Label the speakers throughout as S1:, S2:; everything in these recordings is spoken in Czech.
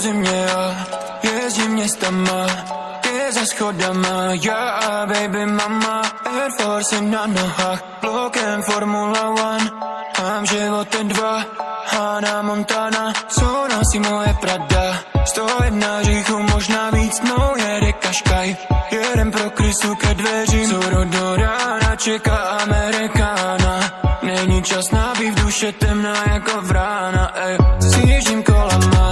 S1: země a já jezdím městama, je za schodama, já a baby mama, Air Force na nohách, blokem Formula One, mám životem dva, Hannah Montana, co nosí moje Prada, 101 říchu, možná víc, no jede Sky, jeden pro krysu ke dveřím, co do rána čeká Amerikána, není čas na v duše temná jako vrána, ej, sjíždím kolama,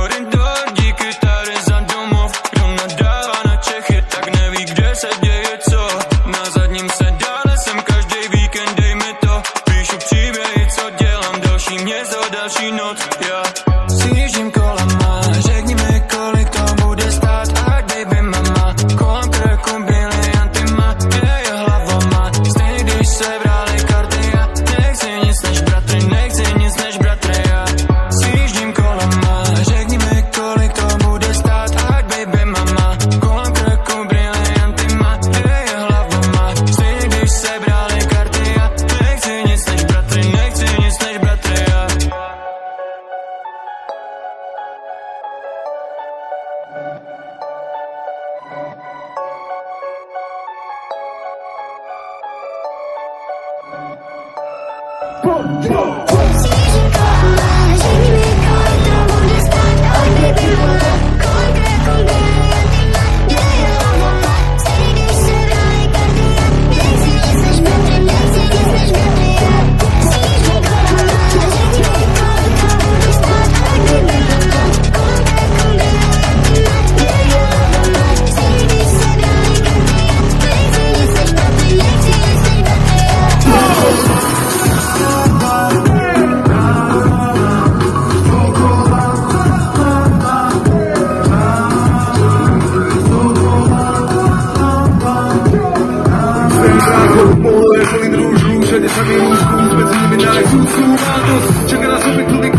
S1: she know. go. pohle Pohled můj družů, všade samý mužů, mezi nimi nálezů, jsou rádost, čeká na sobě kluby